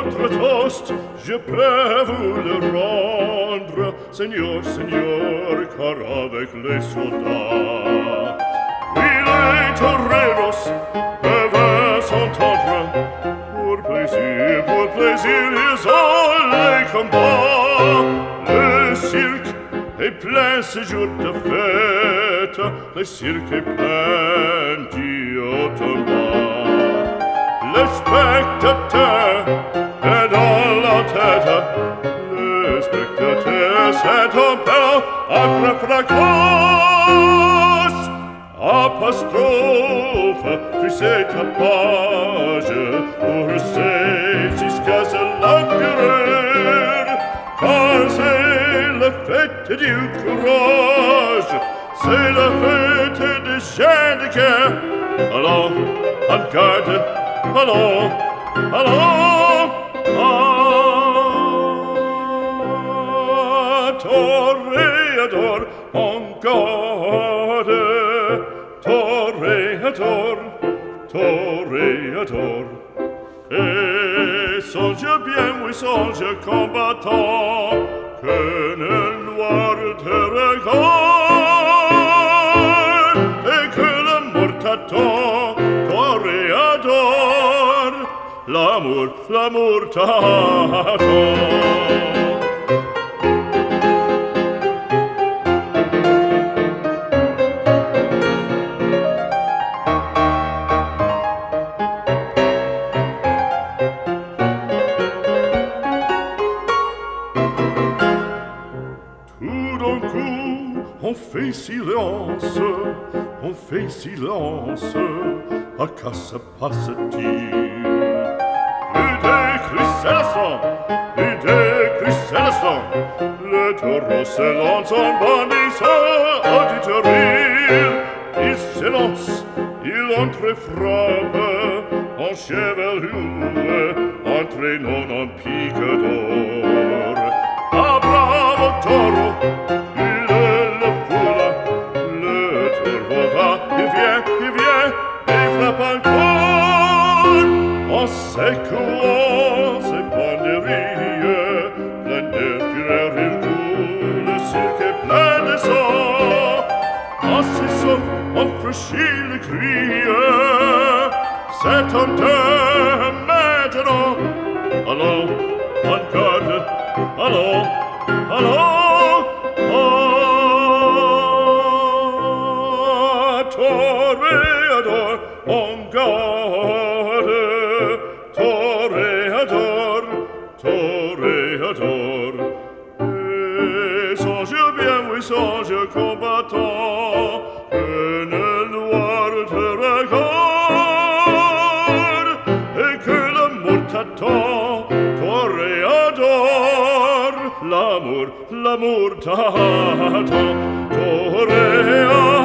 votre toast, je peux vous le rendre, Seigneur, Seigneur, car avec les soldats, il est toreros, peuvent s'entendre, pour plaisir, pour plaisir, ils ont les combats. Le cirque est plein ce jour de fête, le cirque est plein d'iotomats. Le spectateur spectateur, le spectateur s'est apostrophe, pour ses jusqu'à sa langueur, car c'est la fête du courage, c'est la fête des chiens de guerre. Allons, en garde, allons, allons, gode, toreador, toreador. Et songe bien, oui, songe, combattant, que nel noir te regarde, et que le mort t'attend, toreador, l'amour, l'amour t'attend. on fait silence, on fait silence, à quoi se passe-t-il L'idée Christelson, l'idée Christelson, le taureau s'élance en bannissant à Diteril. Il s'élance, il entre frappe, en chevelure, entraînant un pic d'or. Ah bravo taureau, Assisov on verschiedene Kriege, set on der Mädero. Hallo, on Garde, hallo, hallo, ah, Toreador, on Garde, Toreador, Toreador, et songe bien, oui, songe combattant, toreador, l'amour, l'amour tato, toreador.